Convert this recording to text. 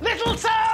Little sir!